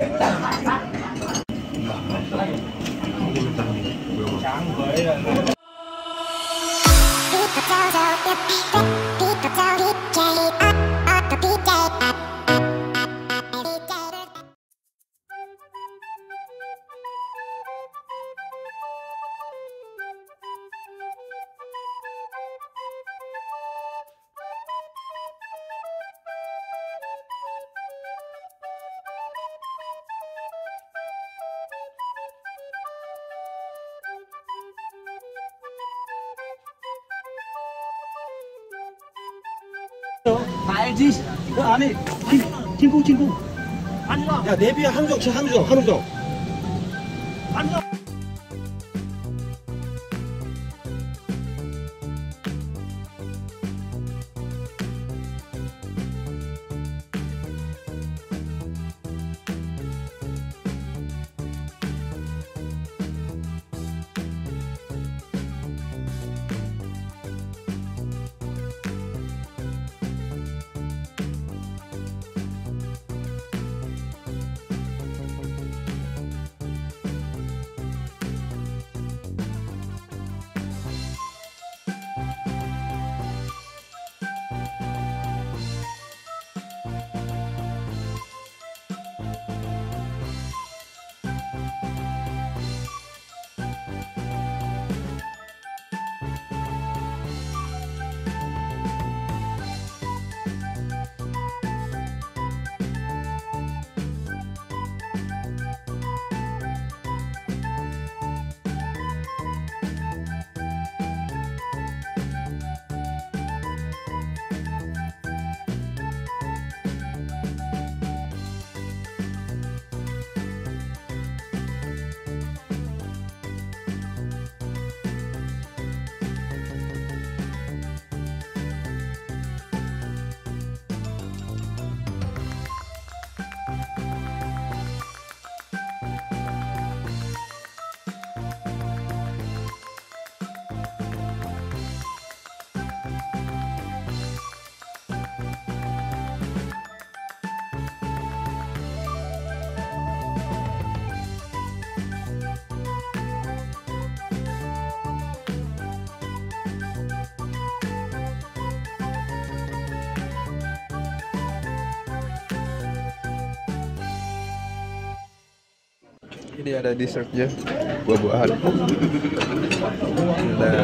Sáng với 알지? 그 안에 김, 김국, 김국. 야, 내비야, 한우정 치, 한우정, 한우정. 한우정. Ini ada dessertnya buah-buahan. Nah,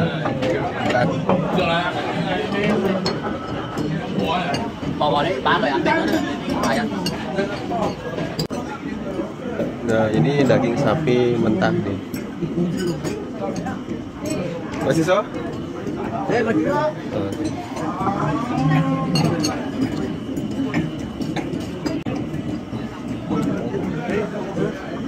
Nah ini daging sapi mentah nih. Masih so? Eh, lagi.